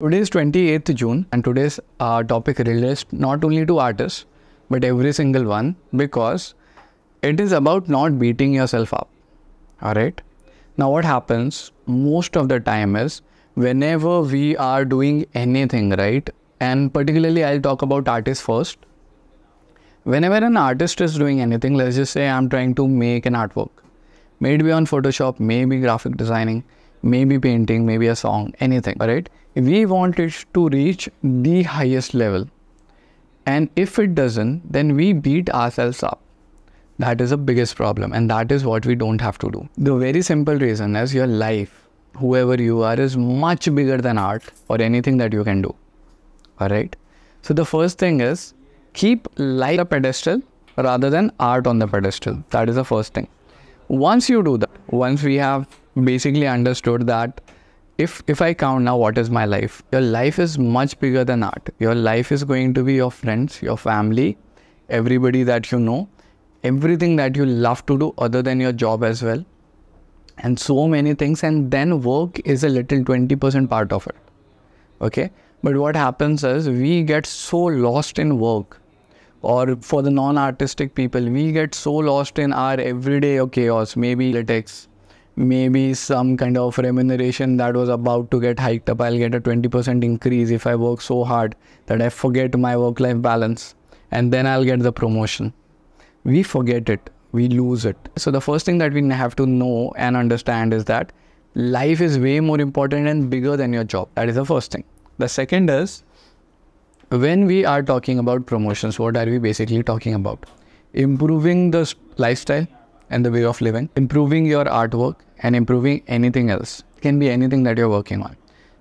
Today is 28th June, and today's uh, topic relates not only to artists but every single one because it is about not beating yourself up. All right. Now, what happens most of the time is whenever we are doing anything, right? And particularly, I'll talk about artists first. Whenever an artist is doing anything, let's just say I'm trying to make an artwork, maybe on Photoshop, maybe graphic designing, maybe painting, maybe a song, anything, right? We want it to reach the highest level. And if it doesn't, then we beat ourselves up. That is the biggest problem, and that is what we don't have to do. The very simple reason is your life, whoever you are, is much bigger than art or anything that you can do. All right. So the first thing is keep life on the pedestal rather than art on the pedestal. That is the first thing. Once you do that, once we have basically understood that if if I count now what is my life, your life is much bigger than art. Your life is going to be your friends, your family, everybody that you know, everything that you love to do other than your job as well. And so many things, and then work is a little 20% part of it. Okay. But what happens is we get so lost in work or for the non-artistic people we get so lost in our everyday chaos maybe politics maybe some kind of remuneration that was about to get hiked up. I'll get a 20% increase if i work so hard that i forget my work life balance and then i'll get the promotion. We forget it. We lose it. So the first thing that we have to know and understand is that life is way more important and bigger than your job. That is the first thing. The second is when we are talking about promotions, what are we basically talking about? Improving the lifestyle and the way of living, improving your artwork, and improving anything else. It can be anything that you're working on.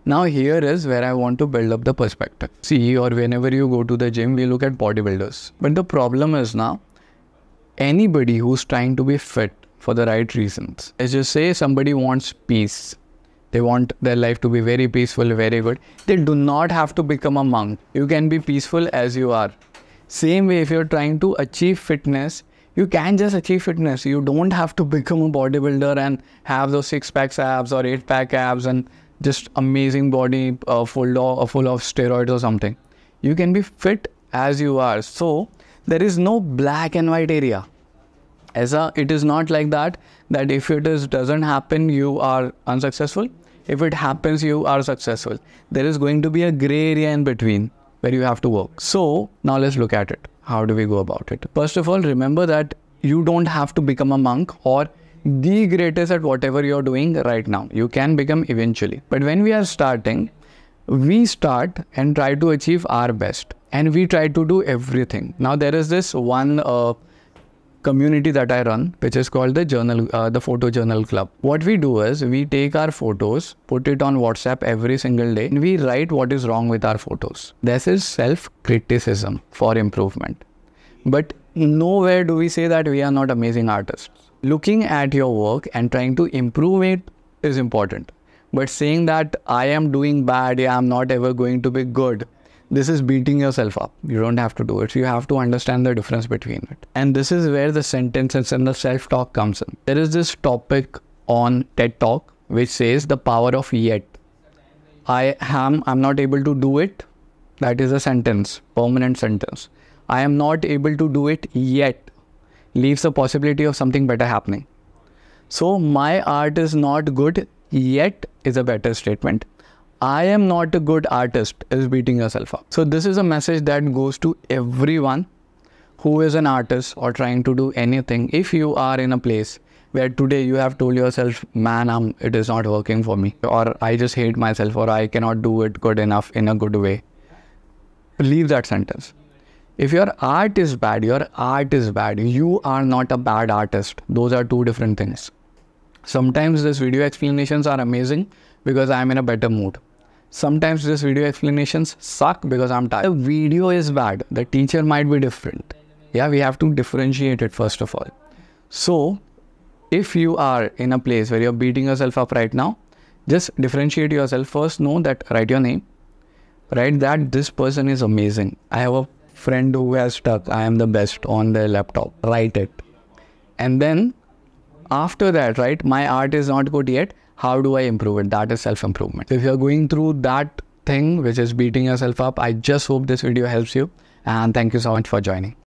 Now, here is where I want to build up the perspective. See, or whenever you go to the gym, we look at bodybuilders. But the problem is now, anybody who's trying to be fit for the right reasons, let's just say somebody wants peace they want their life to be very peaceful, very good. They do not have to become a monk. You can be peaceful as you are. Same way, if you're trying to achieve fitness, you can just achieve fitness. You don't have to become a bodybuilder and have those six pack abs or eight pack abs and just amazing body uh, full of full of steroids or something. You can be fit as you are. So there is no black and white area. As a, it is not like that that if it is doesn't happen you are unsuccessful if it happens you are successful there is going to be a gray area in between where you have to work so now let's look at it how do we go about it? First of all remember that you don't have to become a monk or the greatest at whatever you're doing right now. You can become eventually. But when we are starting we start and try to achieve our best. And we try to do everything. Now there is this one uh, community that I run, which is called the journal, uh, the photo journal club. What we do is we take our photos, put it on WhatsApp every single day, and we write what is wrong with our photos. This is self-criticism for improvement. But nowhere do we say that we are not amazing artists. Looking at your work and trying to improve it is important. But saying that I am doing bad, yeah, I'm not ever going to be good, this is beating yourself up. You don't have to do it. You have to understand the difference between it. And this is where the sentences and the self talk comes in. There is this topic on TED Talk which says the power of yet. I am I'm not able to do it. That is a sentence, permanent sentence. I am not able to do it yet. Leaves the possibility of something better happening. So my art is not good yet is a better statement. I am not a good artist is beating yourself up. So this is a message that goes to everyone who is an artist or trying to do anything. If you are in a place where today you have told yourself, man, I'm, it is not working for me, or I just hate myself, or I cannot do it good enough in a good way, leave that sentence. If your art is bad, your art is bad. You are not a bad artist. Those are two different things. Sometimes these video explanations are amazing because I'm in a better mood. Sometimes this video explanations suck because I'm tired. The video is bad. The teacher might be different. Yeah, we have to differentiate it first of all. So, if you are in a place where you're beating yourself up right now, just differentiate yourself. First, know that, write your name. Write that this person is amazing. I have a friend who has stuck, I am the best on their laptop. Write it. And then, after that, right, my art is not good yet how do I improve it? That is self improvement. If you're going through that thing which is beating yourself up. I just hope this video helps you and thank you so much for joining.